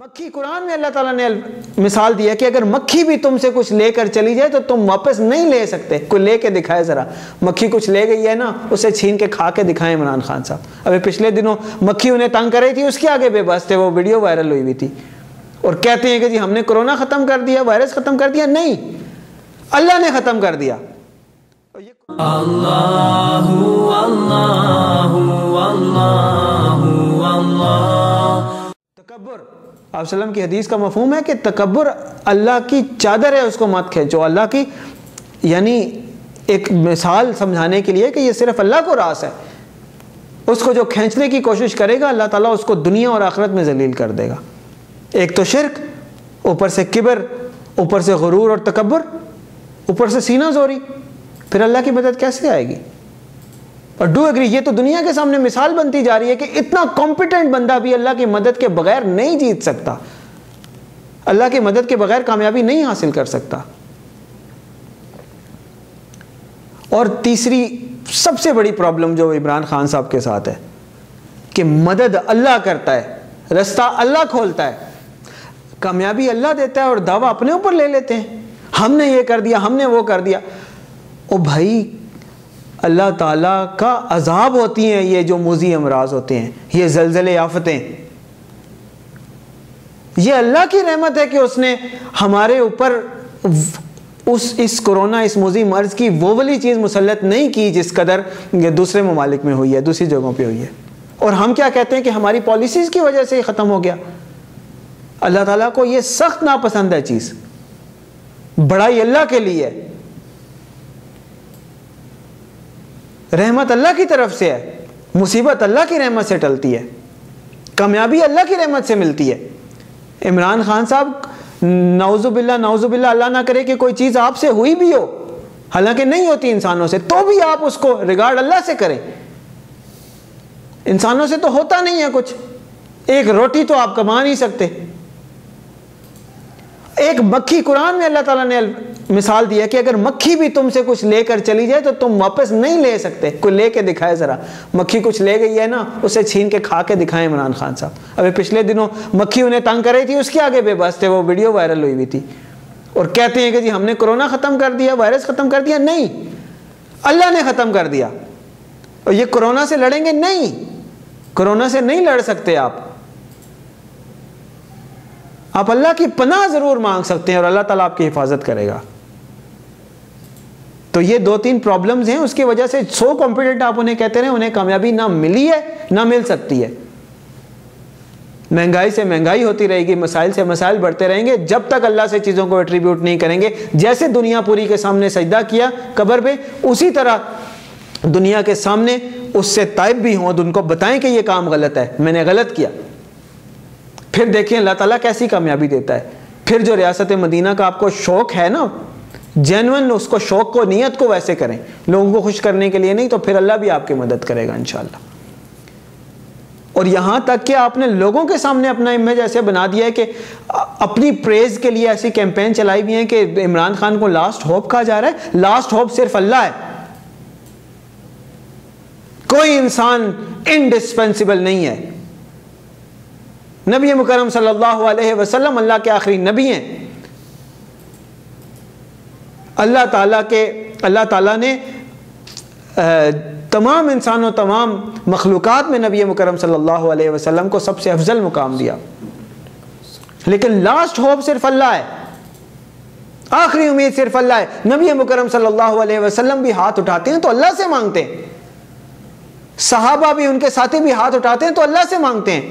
मक्खी कुरान में अल्लाह ताला ने मिसाल दिया कि अगर मक्खी भी तुमसे कुछ लेकर चली जाए तो तुम वापस नहीं ले सकते। कोई लेके दिखाए ज़रा। मक्खी कुछ ले गई है ना उसे छीन के खा के दिखाए इमरान खान साहब। अभी पिछले दिनों मक्खी उन्हें तंग कर रही थी उसके आगे बेबस थे वो वीडियो वायरल हुई हुई थी। और कहते हैं कि जी हमने कोरोना ख़त्म कर दिया वायरस ख़त्म कर दिया? नहीं। अल्लाह ने ख़त्म कर दिया। तकबर आप की हदीस का मफहम है कि तकबर अल्लाह की चादर है, उसको मत खींचो। अल्लाह की, यानी एक मिसाल समझाने के लिए कि ये सिर्फ़ अल्लाह को रास है। उसको जो खींचने की कोशिश करेगा, अल्लाह ताला उसको दुनिया और आखिरत में जलील कर देगा। एक तो शिरक, ऊपर से किबर, ऊपर से गुरूर और तकबर ऊपर से सीना जोरी। फिर अल्लाह की मदद कैसे आएगी? और डू एग्री ये तो दुनिया के सामने मिसाल बनती जा रही है कि इतना कॉम्पिटेंट बंदा भी अल्लाह की मदद के बगैर नहीं जीत सकता। अल्लाह की मदद के बगैर कामयाबी नहीं हासिल कर सकता। और तीसरी सबसे बड़ी प्रॉब्लम जो इमरान खान साहब के साथ है, कि मदद अल्लाह करता है, रास्ता अल्लाह खोलता है। कामयाबी अल्लाह देता है और दावा अपने ऊपर ले लेते हैं। हमने ये कर दिया, हमने वो कर दिया। ओ भाई अल्लाह ताला का अजाब होती हैं, ये जो मोजी अमराज होते हैं, ये जलजले आफतें। ये अल्लाह की रहमत है कि उसने हमारे ऊपर उस, इस कोरोना, इस मोजी मर्ज की वो वाली चीज़ मुसलत नहीं की जिस कदर दूसरे ममालिक में हुई है, दूसरी जगहों पे हुई है। और हम क्या कहते हैं कि हमारी पॉलिसीज़ की वजह से ख़त्म हो गया। अल्लाह ताला को ये सख्त नापसंद है चीज़। बड़ाई अल्लाह के लिए है। रहमत अल्लाह की तरफ़ से है। मुसीबत अल्लाह की रहमत से टलती है। कामयाबी अल्लाह की रहमत से मिलती है। इमरान खान साहब नौजुबिल्ला नौजुबिल्ला अल्लाह ना करे कि कोई चीज़ आपसे हुई भी हो, हालाँकि नहीं होती इंसानों से तो भी आप उसको रिगार्ड अल्लाह से करें। इंसानों से तो होता नहीं है कुछ। एक रोटी तो आप कमा नहीं सकते। एक मक्खी कुरान में अल्लाह ताला ने मिसाल दिया कि अगर मक्खी भी तुमसे कुछ लेकर चली जाए तो तुम वापस नहीं ले सकते। कोई लेके दिखाए ज़रा। मक्खी कुछ ले गई है ना, उसे छीन के खा के दिखाए इमरान खान साहब। अभी पिछले दिनों मक्खी उन्हें तंग कर रही थी, उसके आगे बेबस थे, वो वीडियो वायरल हुई हुई थी। और कहते हैं कि जी, हमने कोरोना ख़त्म कर दिया, वायरस ख़त्म कर दिया? नहीं। अल्लाह ने ख़त्म कर दिया। और ये कोरोना से लड़ेंगे? नहीं। कोरोना से नहीं लड़ सकते आप। आप अल्लाह की पनाह ज़रूर मांग सकते हैं और अल्लाह ताला आपकी हिफाजत करेगा। तो ये दो तीन प्रॉब्लम्स हैं, उसकी वजह से सो कॉम्पिटेंट आप उन्हें कहते रहे, उन्हें कामयाबी ना मिली है, ना मिल सकती है। महँगाई से महँगाई होती रहेगी, मसाइल से मसाइल बढ़ते रहेंगे, जब तक अल्लाह से चीज़ों को एट्रीब्यूट नहीं करेंगे, जैसे दुनिया पूरी के सामने सजदा किया कबर पे, उसी तरह दुनिया के सामने उससे ताइब भी हों उनको बताएँ कि ये काम गलत है, मैंने गलत किया। फिर देखिए अल्लाह ताला कैसी कामयाबी देता है। फिर जो रियासत मदीना का आपको शौक है ना जेनवन उसको शौक को, नीयत को वैसे करें। लोगों को खुश करने के लिए नहीं तो फिर अल्लाह भी आपकी मदद करेगा इन और यहाँ तक कि आपने लोगों के सामने अपना इमेज ऐसे बना दिया है कि अपनी प्रेज के लिए ऐसी कैंपेन चलाई हुई है कि इमरान खान को लास्ट होप कहा जा रहा है। लास्ट होप सिर्फ़ अल्लाह है। कोई इंसान इनडिस्पेंसिबल नहीं है। नबी मुकरम सल्लल्लाहु अलैहि वसल्लम अल्लाह के आखिरी नबी हैं। अल्लाह ताला के, अल्लाह ताला ने तमाम इंसानों, तमाम मखलूक़ात में नबी मुकरम सल्लल्लाहु अलैहि वसल्लम को सबसे अफजल मुकाम दिया। लेकिन लास्ट होप सिर्फ़ अल्लाह है। आखिरी उम्मीद सिर्फ़ अल्लाह है। नबी मुकरम सल्लल्लाहु अलैहि वसल्लम भी हाथ उठाते हैं तो अल्लाह से मांगते हैं। सहाबा भी उनके साथी भी हाथ उठाते हैं तो अल्लाह से मांगते हैं।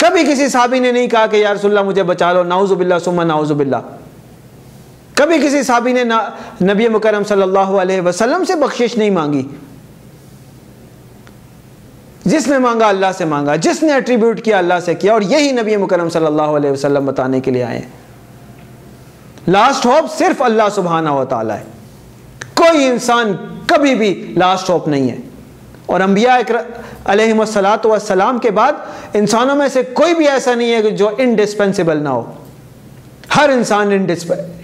कभी किसी साहबी ने नहीं कहा कि, यार सुल्ला, मुझे बचा लो। नाउजुबिल्ला सुम्मा नाउजुबिल्ला कभी किसी साहबी ने नबी मुकरम सल्लल्लाहु अलैहि वसल्लम से बख्शिश नहीं मांगी। जिसने मांगा, अल्लाह से मांगा। जिसने एट्रीब्यूट किया, अल्लाह से किया, और यही नबी मुकरम सल्लल्लाहु अलैहि वसल्लम बताने के लिए आए लास्ट होप सिर्फ़ अल्लाह सुबहाना व ताला है। कोई इंसान कभी भी लास्ट होप नहीं है। और अम्बिया सलाम के बाद इंसानों में से कोई भी ऐसा नहीं है जो इनडिस्पेंसिबल ना हो। हर इंसान इन,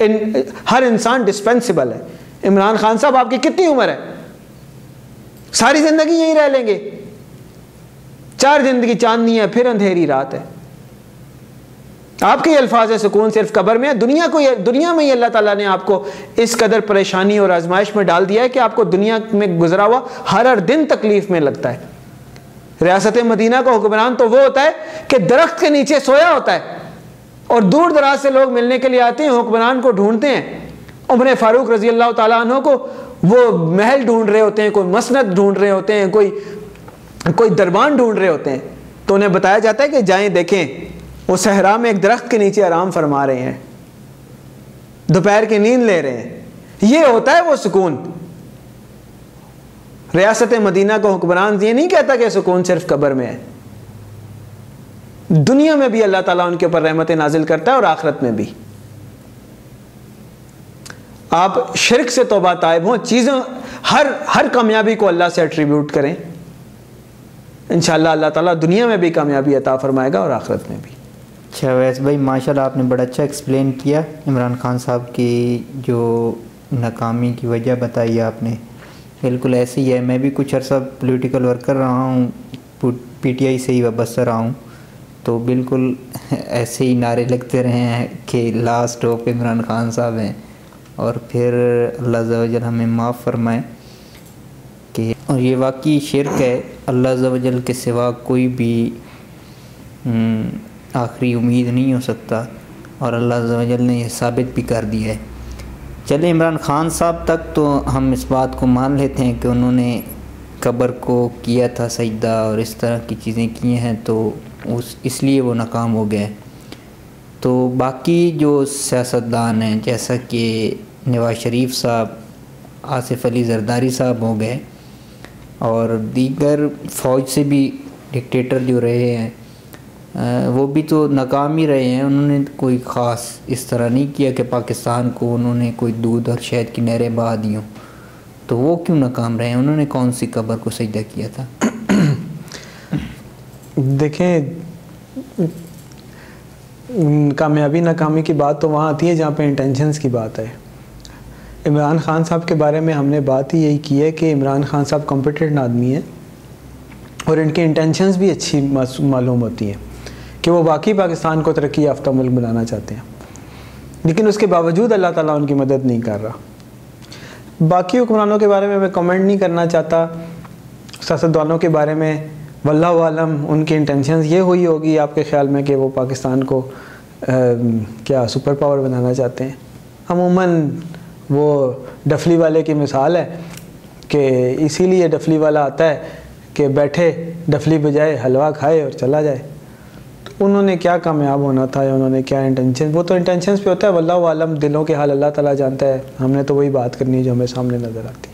इन हर इंसान डिस्पेंसिबल है। इमरान खान साहब आपकी कितनी उम्र है? सारी ज़िंदगी यही रह लेंगे। चार ज़िंदगी चांदनी है फिर अंधेरी रात है। आपके अल्फाज है सुकून सिर्फ़ कबर में है। दुनिया को दुनिया में ही अल्लाह ताला ने आपको इस कदर परेशानी और आजमाइश में डाल दिया है कि आपको दुनिया में गुजरा हुआ हर हर दिन तकलीफ़ में लगता है। रियासत मदीना का हुक्मरान तो वो होता है कि दरख्त के नीचे सोया होता है। और दूर दराज से लोग मिलने के लिए आते हैं, हुक्मरान को ढूंढते हैं। उमर फारूक रज़ी अल्लाह तु को वो महल ढूंढ रहे होते हैं, कोई मसनद ढूंढ रहे होते हैं, कोई कोई दरबान ढूंढ रहे होते हैं। तो उन्हें बताया जाता है कि जाएँ, देखें, वो सहरा में एक दरख्त के नीचे आराम फरमा रहे हैं। दोपहर की नींद ले रहे हैं। ये होता है वो सुकून। रियासत मदीना को हुक्मरान ये नहीं कहता कि सुकून सिर्फ़ कब्र में है। दुनिया में भी अल्लाह ताला उनके ऊपर रहमत नाजिल करता है और आखरत में भी। आप शिरक से तोबा तायब हों, चीज़ों हर हर कामयाबी को अल्लाह से एट्रीब्यूट करें। इन अल्लाह ताला दुनिया में भी कामयाबी अता फरमाएगा और आखरत में भी। अच्छा वैस भाई, माशाल्लाह आपने बड़ा अच्छा एक्सप्लेन किया इमरान खान साहब की जो नाकामी की वजह बताई आपने। बिल्कुल ऐसे ही है, मैं भी कुछ अर्सा पॉलिटिकल वर्क कर रहा हूँ पीटीआई से ही वाबस्ता रहा हूँ। तो बिल्कुल ऐसे ही नारे लगते रहे हैं कि लास्ट ऑफ़ इमरान खान साहब हैं। और फिर अल्लाह जवजल हमें माफ़ फरमाए कि और ये वाकई शिरक है अल्लाह जवजल के सिवा कोई भी हम्म, आखिरी उम्मीद नहीं हो सकता। और अल्लाह जवजल ने यह साबित भी कर दिया है। चले इमरान ख़ान साहब तक तो हम इस बात को मान लेते हैं कि उन्होंने कब्र को किया था सजदा और इस तरह की चीज़ें की हैं तो उस, इसलिए वो नाकाम हो गए। तो बाकी जो सियासतदान हैं, जैसा कि नवाज़ शरीफ साहब, आसिफ अली जरदारी साहब हो गए और दीगर फ़ौज से भी डिक्टेटर जो रहे हैं वो भी तो नाकाम ही रहे हैं। उन्होंने कोई ख़ास इस तरह नहीं किया कि पाकिस्तान को उन्होंने कोई दूध और शहद की नहरें बहा दी हों। तो वो क्यों नाकाम रहे हैं? उन्होंने कौन सी कब्र को सजदा किया था? देखें, कामयाबी, नाकामी की बात तो वहाँ आती है जहाँ पे इंटेंशंस की बात है। इमरान ख़ान साहब के बारे में हमने बात ही यही की है कि इमरान ख़ान साहब कॉम्पिटेंट आदमी हैं और इनकी इंटेंशंस भी अच्छी मालूम होती हैं कि वो बाकी पाकिस्तान को तरक्की याफ्ता मुल्क बनाना चाहते हैं। लेकिन उसके बावजूद अल्लाह ताला उनकी मदद नहीं कर रहा। बाकी हुक्मरानों के बारे में मैं कमेंट नहीं करना चाहता। सियासतदानों के बारे में वल्ला आलम उनकी इंटेंशन ये हुई होगी आपके ख्याल में कि वो पाकिस्तान को आ, क्या सुपर पावर बनाना चाहते हैं? अमूमन वो डफली वाले की मिसाल है कि इसीलिए डफली वाला आता है कि बैठे डफली बजाए हलवा खाए और चला जाए। तो उन्होंने क्या कामयाब होना था या उन्होंने क्या इंटेंशन वो तो इंटेंशन पे होता है वल्ला आलम दिलों के हाल अल्लाह ताला जानता है। हमने तो वही बात करनी है जो हमें सामने नज़र आती है।